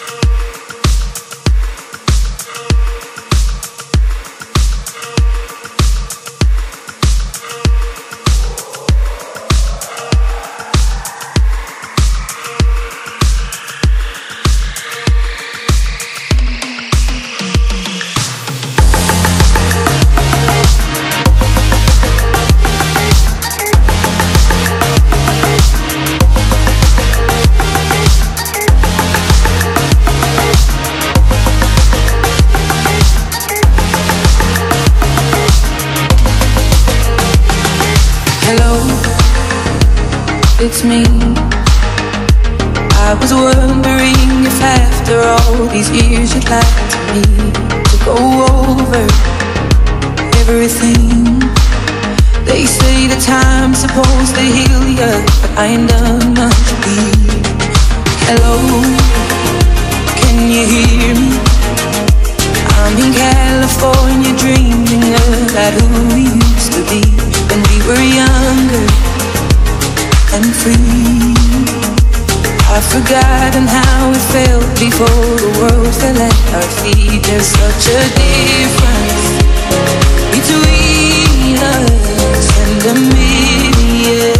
you it's me. I was wondering if after all these years you'd like to me to go over everything. They say the time's supposed to heal you, but I ain't done much. Hello, can you hear me? I'm in California dreaming about who we used to be when we were younger and free. I've forgotten how it felt before the world fell at our feet. There's such a difference between us and a million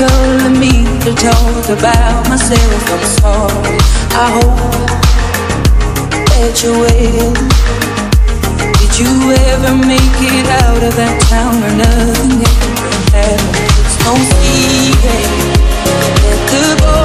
difficult me to talk about myself. I'm sorry. I hope that you will. Did you ever make it out of that town or nothing ever happened? It's no secret that boy.